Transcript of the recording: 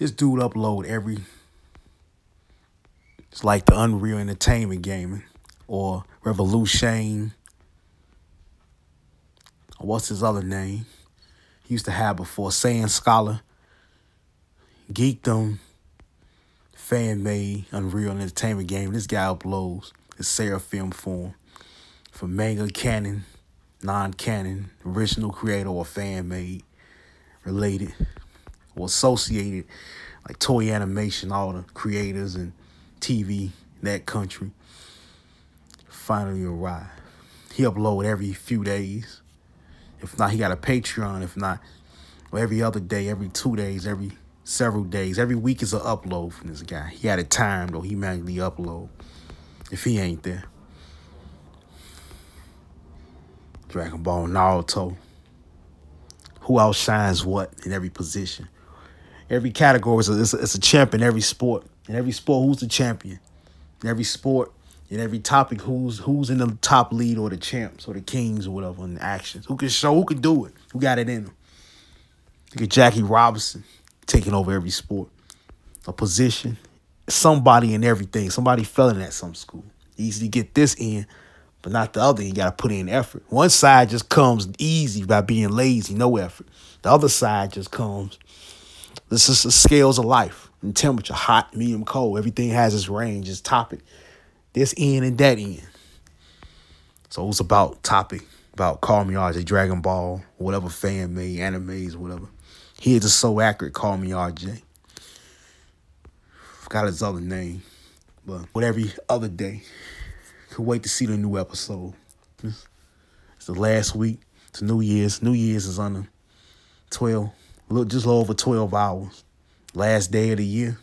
This dude upload every. It's like the Unreal Entertainment gaming or Revolushane. What's his other name? He used to have before Saiyan Scholar, Geekdom, fan made Unreal Entertainment game. This guy uploads his Seraphim form for manga canon, non canon, original creator, or fan made, related, or associated, like toy Animation, all the creators and TV that country finally arrived. He upload every few days. If not, he got a Patreon. If not, well, every other day, every two days, every several days. Every week is an upload from this guy. He had a time though. He manually upload. If he ain't there. Dragon Ball Naruto. Who outshines what in every position? Every category is a, it's a, it's a champion. Every sport. In every sport, who's the champion? In every sport, in every topic, who's who's in the top lead or the champs or the kings or whatever in the actions? Who can show? Who can do it? Who got it in them? Look at Jackie Robinson taking over every sport, a position, somebody in everything. Somebody failing at some school. Easy to get this in, but not the other. You got to put in effort. One side just comes easy by being lazy, no effort. The other side just comes. This is the scales of life and temperature, hot, medium, cold. Everything has its range, its topic. This end and that end. So it's about topic, about Call Me RJ, Dragon Ball, whatever fan made, animes, whatever. He is just so accurate, Call Me RJ. Got his other name, but whatever other day. Could wait to see the new episode. It's the last week to New Year's. New Year's is on the twelve look just a little over 12 hours. Last day of the year.